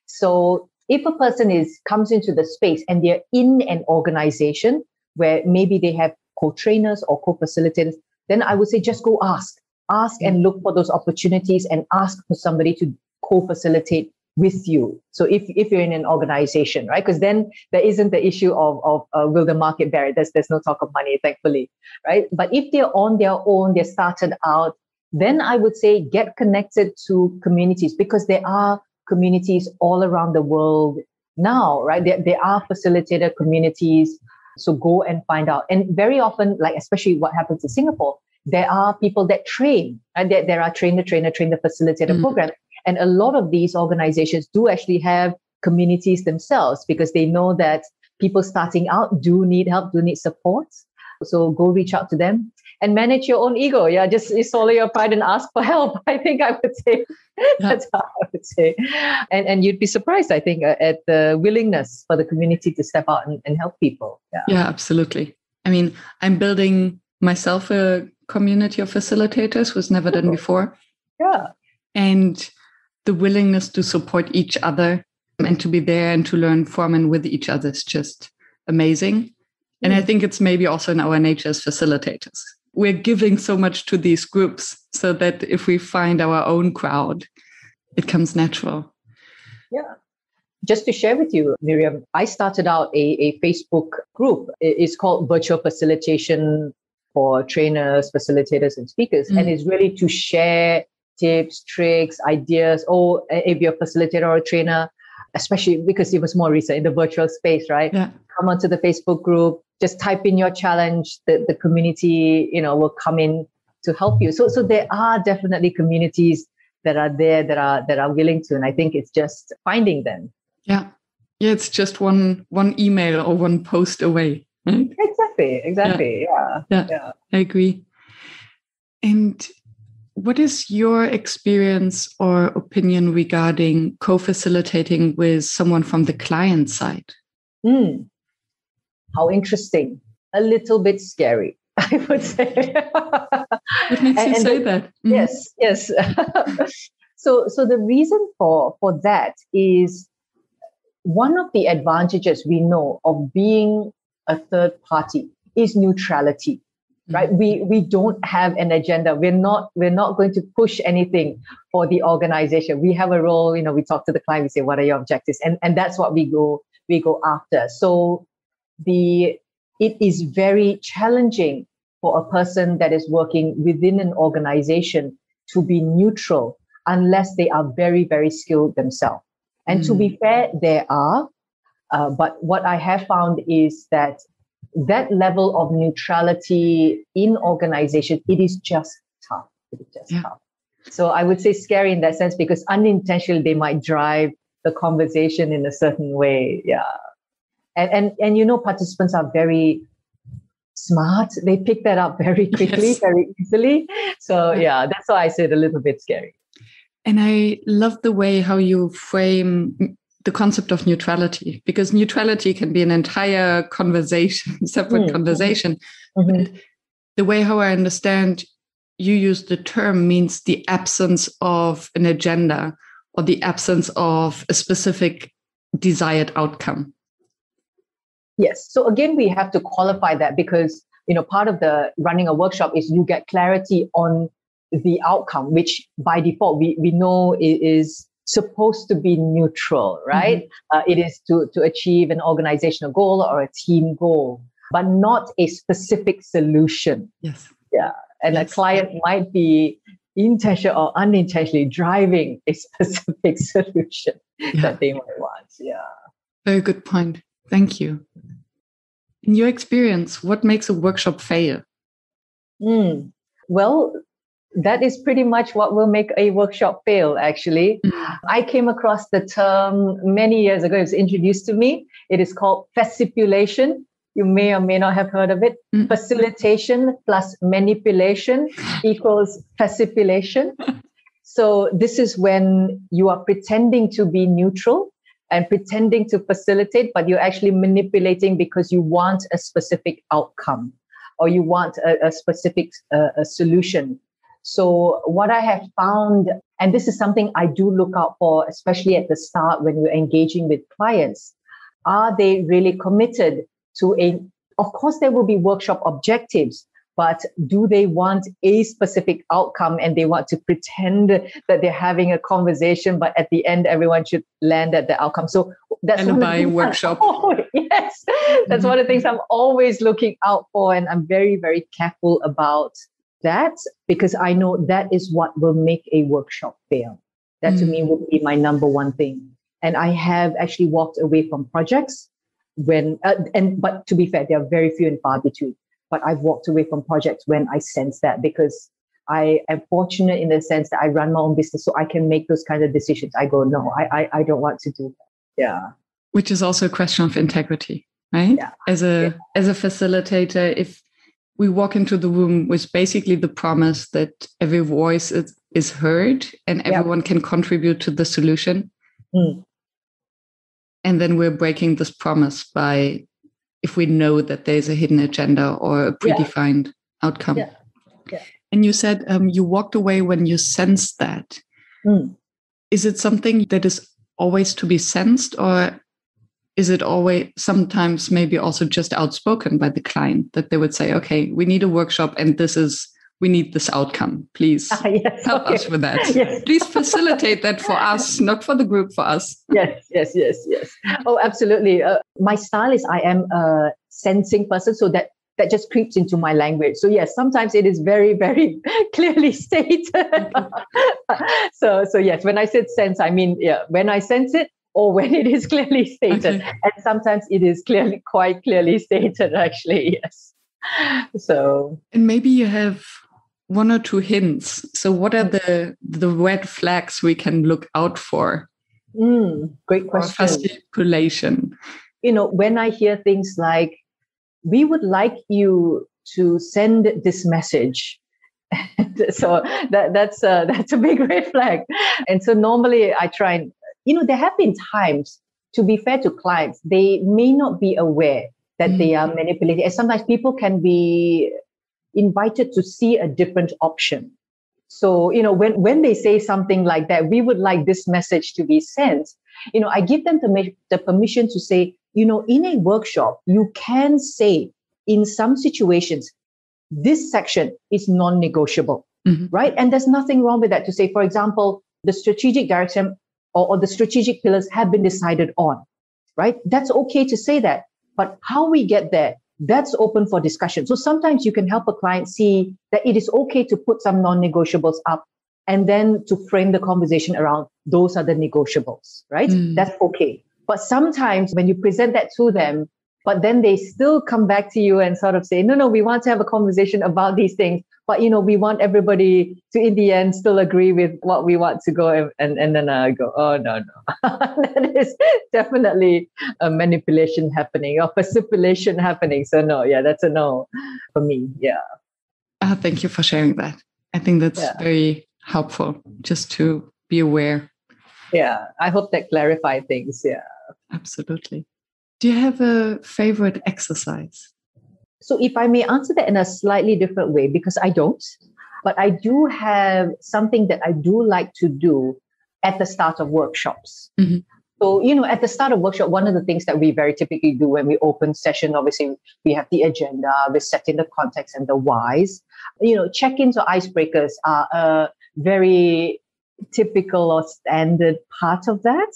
Speaker 2: So if a person is comes into the space and they're in an organization where maybe they have co-trainers or co-facilitators, then I would say just go ask ask and look for those opportunities and ask for somebody to co-facilitate with you. So if, if you're in an organization, right? Because then there isn't the issue of, of uh, will the market bear it? There's, there's no talk of money, thankfully, right? But if they're on their own, they're started out, then I would say get connected to communities because there are communities all around the world now, right? There, there are facilitator communities. So go and find out. And very often, like especially what happens in Singapore, there are people that train and there, there are trainer trainer trainer facilitator mm. program and a lot of these organizations do actually have communities themselves because they know that people starting out do need help do need support. So go reach out to them and manage your own ego. Yeah just swallow your pride and ask for help [LAUGHS] i think i would say. That's how i would say. And and you'd be surprised i think at the willingness for the community to step out and, and help people.
Speaker 1: Yeah. yeah absolutely. I mean i'm building myself a community of facilitators was never done before.
Speaker 2: Yeah.
Speaker 1: And the willingness to support each other and to be there and to learn from and with each other is just amazing. And I mm. think it's maybe also in our nature as facilitators. We're giving so much to these groups. so that if we find our own crowd, it comes natural.
Speaker 2: Yeah. Just to share with you, Myriam, I started out a, a Facebook group. It's called Virtual Facilitation for Trainers, Facilitators, and Speakers. Mm. And it's really to share tips, tricks, ideas. Oh, if you're a facilitator or a trainer, especially because it was more recent in the virtual space, right? Yeah. Come onto the Facebook group, just type in your challenge. The, the community, you know, will come in to help you. So so there are definitely communities that are there that are that are willing to. And I think it's just finding them.
Speaker 1: Yeah. Yeah, it's just one one email or one post away.
Speaker 2: Right? Exactly. Exactly. Yeah.
Speaker 1: yeah. Yeah. I agree. And what is your experience or opinion regarding co-facilitating with someone from the client side?
Speaker 2: Mm. How interesting. A little bit scary, [LAUGHS] I would say.
Speaker 1: what makes and, you say that?
Speaker 2: Mm-hmm. Yes, yes. [LAUGHS] so so the reason for for that is one of the advantages we know of being a third party is neutrality right? We we don't have an agenda. We're not we're not going to push anything for the organization. We have a role you know we talk to the client we say what are your objectives? And and that's what we go we go after. So the it is very challenging for a person that is working within an organization to be neutral unless they are very very skilled themselves. And mm. to be mm. fair there are uh, but what i have found is that that level of neutrality in organization, it is just tough. It is just yeah. tough. So I would say scary in that sense because unintentionally they might drive the conversation in a certain way. Yeah. And and and you know participants are very smart. They pick that up very [LAUGHS] quickly, yes. very easily. So yeah, that's why I said a little bit scary.
Speaker 1: And I love the way how you frame the concept of neutrality because neutrality can be an entire conversation [LAUGHS] separate mm-hmm. conversation mm-hmm. the way how i understand you use the term means the absence of an agenda or the absence of a specific desired outcome
Speaker 2: yes so again we have to qualify that because you know part of the running a workshop is you get clarity on the outcome which by default we, we know is supposed to be neutral, right? Mm-hmm. Uh, it is to, to achieve an organizational goal or a team goal, but not a specific solution.
Speaker 1: Yes.
Speaker 2: Yeah. And yes. a client might be intentionally or unintentionally driving a [LAUGHS] specific solution yeah. that they might want. Yeah.
Speaker 1: Very good point. Thank you. In your experience, what makes a workshop fail?
Speaker 2: Mm. Well, that is pretty much what will make a workshop fail actually. Mm-hmm. i came across the term many years ago. It was introduced to me. It is called facipulation you may or may not have heard of it. Mm-hmm. facilitation plus manipulation [LAUGHS] equals facipulation so this is when you are pretending to be neutral and pretending to facilitate but you're actually manipulating because you want a specific outcome or you want a, a specific uh, a solution so, what I have found, and this is something I do look out for, especially at the start when we're engaging with clients, are they really committed to a, of course, there will be workshop objectives, but do they want a specific outcome and they want to pretend that they're having a conversation, but at the end, everyone should land at the outcome? So, that's
Speaker 1: and of workshop. [LAUGHS]
Speaker 2: Oh, yes, that's mm-hmm. one of the things I'm always looking out for, and I'm very, very careful about that because I know that is what will make a workshop fail. That mm. to me mm. would be my number one thing. And I have actually walked away from projects when, uh, and but to be fair, there are very few and far between. But I've walked away from projects when I sense that because I am fortunate in the sense that I run my own business, so I can make those kind of decisions. I go, no, I, I, I don't want to do that. Yeah.
Speaker 1: Which is also a question of integrity, right? Yeah. As a yeah. as a facilitator, if we walk into the room with basically the promise that every voice is, is heard and everyone can contribute to the solution. Mm. And then we're breaking this promise by if we know that there's a hidden agenda or a predefined yeah. outcome. Yeah. Yeah. And you said um, you walked away when you sensed that. Mm. Is it something that is always to be sensed, or is it always sometimes maybe also just outspoken by the client that they would say okay we need a workshop and this is we need this outcome. Please [LAUGHS]
Speaker 2: Ah, yes,
Speaker 1: help
Speaker 2: okay.
Speaker 1: us with that. [LAUGHS]
Speaker 2: Yes.
Speaker 1: Please facilitate that for us, not for the group, for us.
Speaker 2: yes, yes, yes, yes. Oh, absolutely. Uh, my style is I am a sensing person, so that that just creeps into my language. So yes, sometimes it is very, very [LAUGHS] clearly stated. so, so yes, when I said sense, I mean yeah, when I sense it or when it is [LAUGHS] clearly stated,
Speaker 1: Okay.
Speaker 2: and sometimes it is clearly, quite clearly stated. Actually, [LAUGHS] yes. So
Speaker 1: And maybe you have one or two hints. So what are the the red flags we can look out for
Speaker 2: mm, great question. you know, when I hear things like, we would like you to send this message. [LAUGHS] so that, that's a, that's a big red flag. And so normally I try and, you know, there have been times, to be fair to clients, they may not be aware that they are manipulated. And sometimes people can be invited to see a different option. So, you know, when, when they say something like that, we would like this message to be sent, you know, I give them the, the permission to say, you know, in a workshop, you can say in some situations, this section is non negotiable,
Speaker 1: Mhm.
Speaker 2: right? And there's nothing wrong with that to say, for example, the strategic direction or, or the strategic pillars have been decided on, right? That's okay to say that. But how we get there, that's open for discussion. So sometimes you can help a client see that it is okay to put some non negotiables up and then to frame the conversation around those are the negotiables, right?
Speaker 1: Mm.
Speaker 2: That's okay. But sometimes when you present that to them, but then they still come back to you and sort of say, no, no, we want to have a conversation about these things. But, you know, we want everybody to, in the end, still agree with what we want to go. And, and, then I go, oh, no, no. [LAUGHS] that is definitely a manipulation happening or facipulation happening. So, no, yeah, that's a no for me. Yeah.
Speaker 1: Ah, thank you for sharing that. I think that's
Speaker 2: Yeah.
Speaker 1: very helpful just to be aware.
Speaker 2: Yeah. I hope that clarified things. Yeah.
Speaker 1: Absolutely. Do you have a favorite exercise?
Speaker 2: So, if I may answer that in a slightly different way, because I don't, but I do have something that I do like to do at the start of workshops.
Speaker 1: Mhm.
Speaker 2: So, you know, at the start of workshop, one of the things that we very typically do when we open session, obviously, we have the agenda, we're setting the context and the whys. You know, check-ins or icebreakers are a very typical or standard part of that.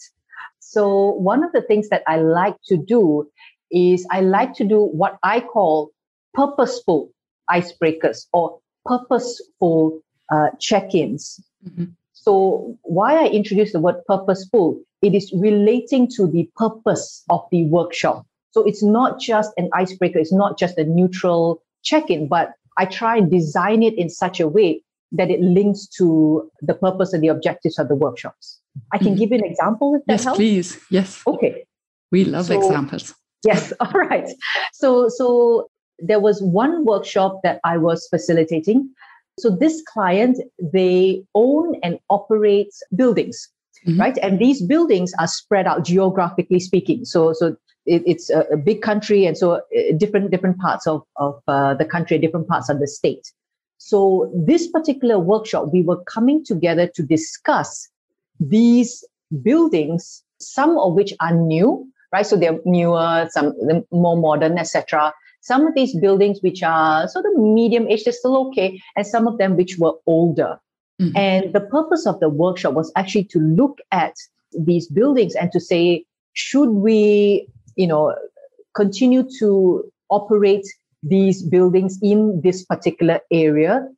Speaker 2: So, one of the things that I like to do is I like to do what I call purposeful icebreakers or purposeful uh, check-ins.
Speaker 1: Mhm.
Speaker 2: So why I introduce the word purposeful, it is relating to the purpose of the workshop. So it's not just an icebreaker, it's not just a neutral check-in, but I try and design it in such a way that it links to the purpose and the objectives of the workshops. I can
Speaker 1: Mhm.
Speaker 2: give you an example if that
Speaker 1: Yes,
Speaker 2: helps.
Speaker 1: please. Yes.
Speaker 2: Okay.
Speaker 1: We love
Speaker 2: So-
Speaker 1: examples.
Speaker 2: Yes. [LAUGHS] All right. So so there was one workshop that I was facilitating. So this client, they own and operate buildings,
Speaker 1: Mhm.
Speaker 2: right? And these buildings are spread out geographically speaking. So so it, it's a, a big country, and so uh, different different parts of of uh, the country, different parts of the state. So this particular workshop, we were coming together to discuss these buildings, some of which are new, right? So they're newer, some more modern, etc. Some of these buildings which are sort of medium age, they're still okay, and some of them which were older.
Speaker 1: Mhm.
Speaker 2: And the purpose of the workshop was actually to look at these buildings and to say, should we, you know, continue to operate these buildings in this particular area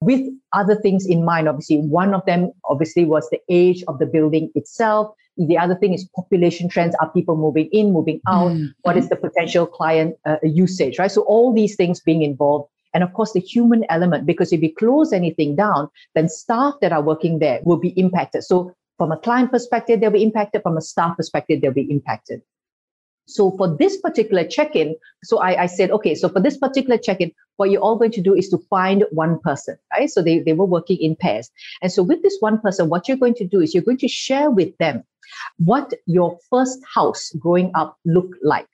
Speaker 2: with other things in mind. Obviously, one of them obviously was the age of the building itself. The other thing is population trends. Are people moving in, moving out?
Speaker 1: Mm.
Speaker 2: What is the potential client uh, usage, right? So all these things being involved. And of course, the human element, because if we close anything down, then staff that are working there will be impacted. So from a client perspective, they'll be impacted. From a staff perspective, they'll be impacted. So for this particular check-in, so I, I said, okay, so for this particular check-in, what you're all going to do is to find one person, right? So they, they were working in pairs. And so with this one person, what you're going to do is you're going to share with them what your first house growing up looked like.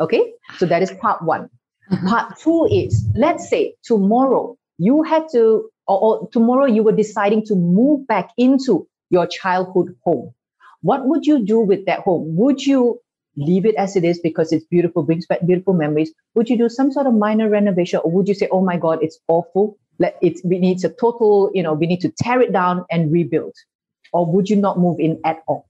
Speaker 2: Okay. So that is part one.
Speaker 1: Mhm.
Speaker 2: Part two is let's say tomorrow you had to, or, or tomorrow you were deciding to move back into your childhood home. What would you do with that home? Would you leave it as it is because it's beautiful, brings back beautiful memories? Would you do some sort of minor renovation or would you say, oh my God, it's awful? let it we need a total you know we need to tear it down and rebuild or would you not move in at all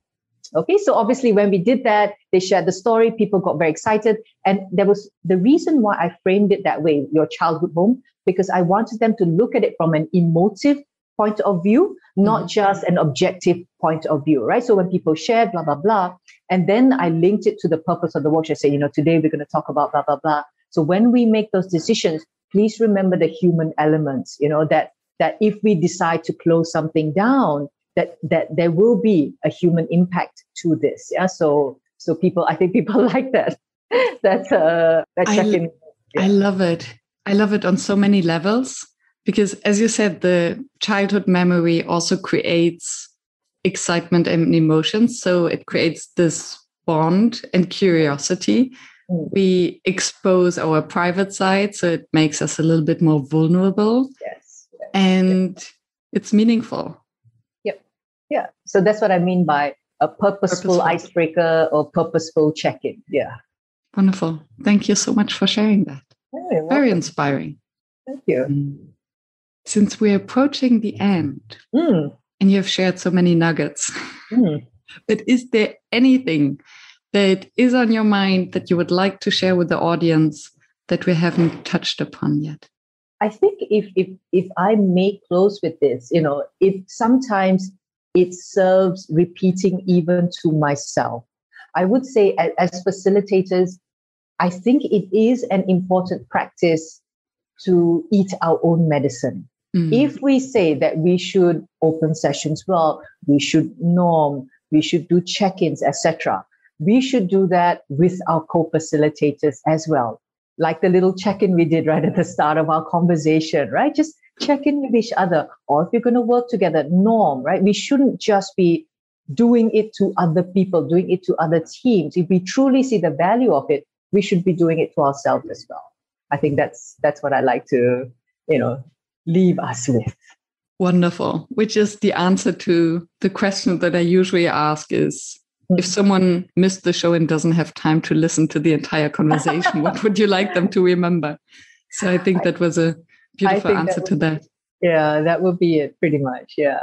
Speaker 2: okay so obviously when we did that they shared the story people got very excited and there was the reason why i framed it that way your childhood home because i wanted them to look at it from an emotive point of view not mm-hmm. just an objective point of view right? So when people shared blah blah blah and then i linked it to the purpose of the workshop say you know today we're going to talk about blah blah blah. So when we make those decisions please remember the human elements you know that that if we decide to close something down that that there will be a human impact to this yeah? So so people i think people [LAUGHS] like that that uh that check in.
Speaker 1: Yeah. i love it. I love it on so many levels because as you said the childhood memory also creates excitement and emotions. So it creates this bond and curiosity. Mm. we expose our private side so it makes us a little bit more vulnerable.
Speaker 2: Yes, yes
Speaker 1: and yes. it's meaningful.
Speaker 2: Yep. Yeah. So that's what i mean by a purposeful, purposeful. icebreaker or purposeful check-in. Yeah.
Speaker 1: Wonderful. Thank you so much for sharing that. Very inspiring.
Speaker 2: Thank you. Mm.
Speaker 1: Since we're approaching the end
Speaker 2: mm.
Speaker 1: and you have shared so many nuggets mm. [LAUGHS] but is there anything that is on your mind that you would like to share with the audience that we haven't touched upon yet?
Speaker 2: I think if if if I may close with this, you know, if sometimes it serves repeating even to myself. I would say as, as facilitators, I think it is an important practice to eat our own medicine. Mm. If we say that we should open sessions well, we should norm, we should do check-ins, etc we should do that with our co-facilitators as well. Like the little check-in we did right at the start of our conversation, right? Just check in with each other. Or if you're going to work together, norm, right? We shouldn't just be doing it to other people, doing it to other teams. If we truly see the value of it, we should be doing it to ourselves as well. I think that's that's what I like to, you know, leave us with.
Speaker 1: Wonderful. Which is the answer to the question that I usually ask is if hmm. someone missed the show and doesn't have time to listen to the entire conversation, what would you like them to remember? So I think that was a beautiful answer that to that.
Speaker 2: Yeah, that would be it pretty much. Yeah.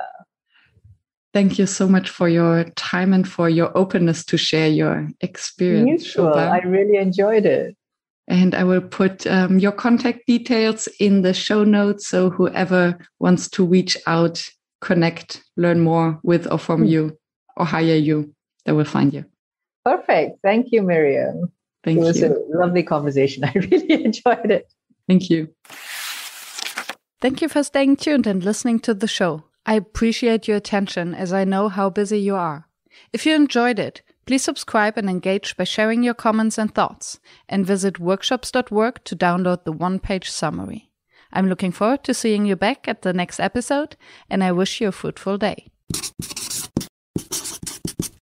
Speaker 1: Thank you so much for your time and for your openness to share your experience.
Speaker 2: I really enjoyed it.
Speaker 1: And I will put um, your contact details in the show notes. So whoever wants to reach out, connect, learn more with or from mm. you or hire you, they will find you.
Speaker 2: Perfect. Thank you, Myriam.
Speaker 1: Thank
Speaker 2: it
Speaker 1: you.
Speaker 2: It was a lovely conversation. [LAUGHS] I really enjoyed it.
Speaker 1: Thank you.
Speaker 4: Thank you for staying tuned and listening to the show. I appreciate your attention as I know how busy you are. If you enjoyed it, please subscribe and engage by sharing your comments and thoughts, and visit workshops.work to download the one page summary. I'm looking forward to seeing you back at the next episode, and I wish you a fruitful day.